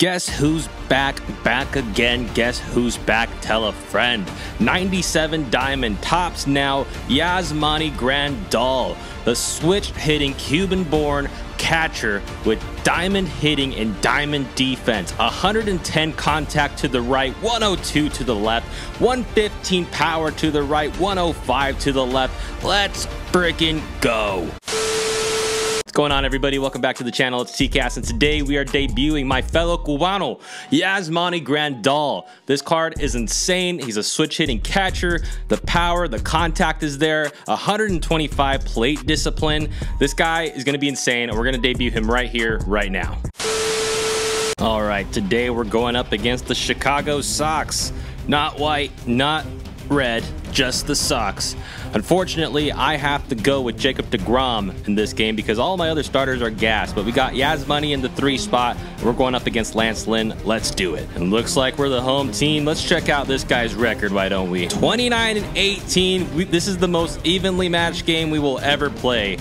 Guess who's back? Back again. Guess who's back? Tell a friend. 97 diamond Topps now. Yasmani Grandal, the switch hitting Cuban born catcher with diamond hitting and diamond defense. 110 contact to the right, 102 to the left, 115 power to the right, 105 to the left. Let's freaking go. Going on everybody? Welcome back to the channel. It's TCAS and today we are debuting my fellow Cubano, Yasmani Grandal. This card is insane. He's a switch hitting catcher. The power, the contact is there. 125 plate discipline. This guy is going to be insane and we're going to debut him right here, right now. All right, today we're going up against the Chicago Sox. Not white, not red, just the socks. Unfortunately, I have to go with Jacob DeGrom in this game because all my other starters are gas, but we got Yasmani in the three spot. We're going up against Lance Lynn. Let's do it. And looks like we're the home team. Let's check out this guy's record, why don't we? 29 and 18. We, this is the most evenly matched game we will ever play.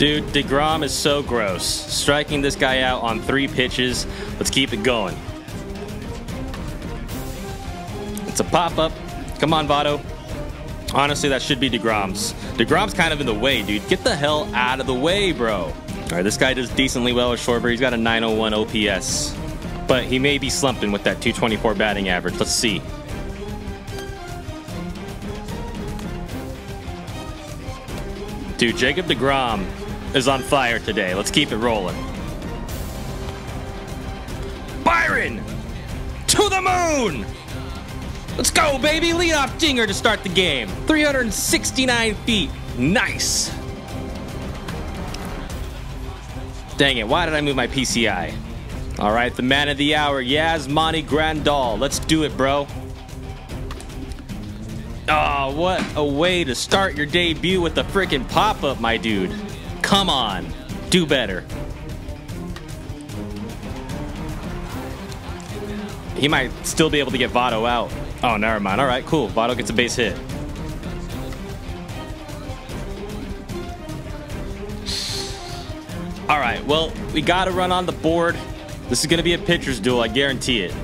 Dude, DeGrom is so gross. Striking this guy out on three pitches. Let's keep it going. It's a pop-up. Come on, Votto. Honestly, that should be DeGrom's. DeGrom's kind of in the way, dude. Get the hell out of the way, bro. All right, this guy does decently well with Shorter. He's got a 901 OPS. But he may be slumping with that 224 batting average. Let's see. Dude, Jacob DeGrom is on fire today. Let's keep it rolling. Byron! To the moon! Let's go, baby! Leadoff dinger to start the game. 369 feet. Nice. Dang it, why did I move my PCI? All right, the man of the hour, Yasmani Grandal. Let's do it, bro. Oh, what a way to start your debut with a freaking pop-up, my dude. Come on, do better. He might still be able to get Votto out. Oh, never mind. All right, cool. Votto gets a base hit. All right, well, we got to run on the board. This is going to be a pitcher's duel, I guarantee it.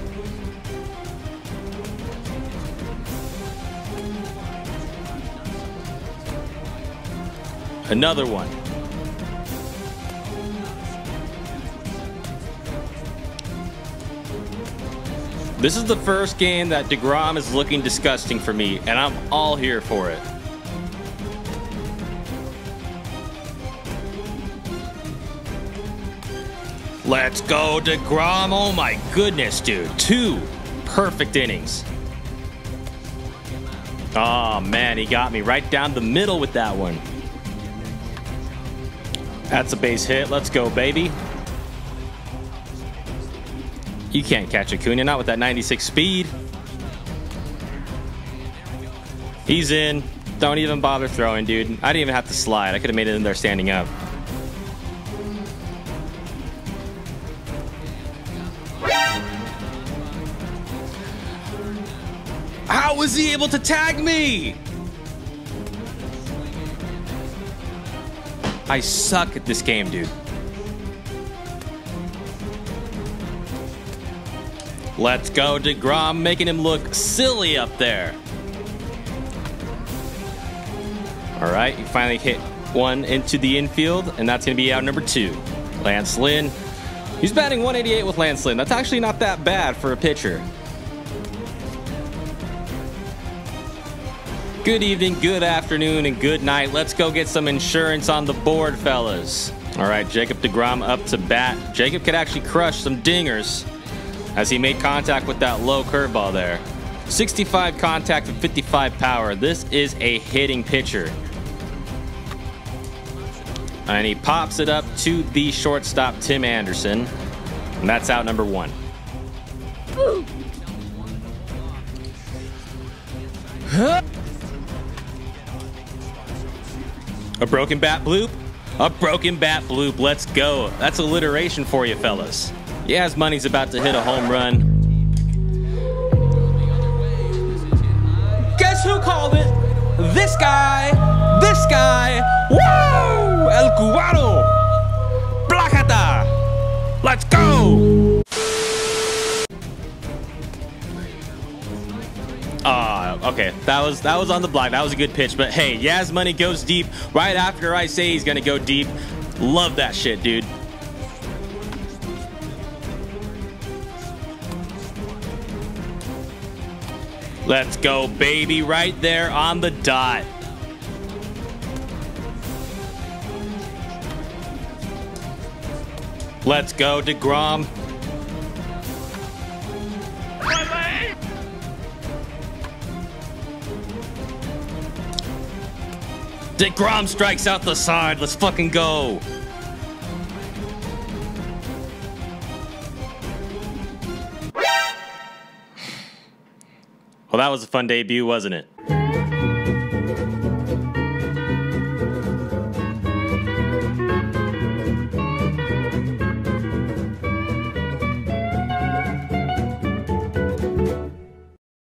Another one. This is the first game that DeGrom is looking disgusting for me, and I'm all here for it. Let's go, DeGrom. Oh my goodness, dude. Two perfect innings. Oh man, he got me right down the middle with that one. That's a base hit. Let's go, baby. You can't catch Acuna, not with that 96 speed. He's in. Don't even bother throwing, dude. I didn't even have to slide. I could have made it in there standing up. How was he able to tag me? I suck at this game, dude. Let's go, DeGrom, making him look silly up there. All right, you finally hit one into the infield, and that's going to be out number two. Lance Lynn. He's batting 188 with Lance Lynn. That's actually not that bad for a pitcher. Good evening, good afternoon, and good night. Let's go get some insurance on the board, fellas. All right, Jacob DeGrom up to bat. Jacob could actually crush some dingers as he made contact with that low curveball there. 65 contact and 55 power. This is a hitting pitcher. And he pops it up to the shortstop, Tim Anderson. And that's out number one. A broken bat bloop? A broken bat bloop. Let's go. That's alliteration for you, fellas. Yasmani's about to hit a home run. Guess who called it? This guy. This guy. Woo! El Cubano. Placata. Let's go. Ah, uh, okay. That was that was on the block. That was a good pitch. But hey, Yaz Money goes deep right after I say he's gonna go deep. Love that shit, dude. Let's go, baby, right there on the dot. Let's go, DeGrom. DeGrom strikes out the side. Let's fucking go. Well, that was a fun debut, wasn't it?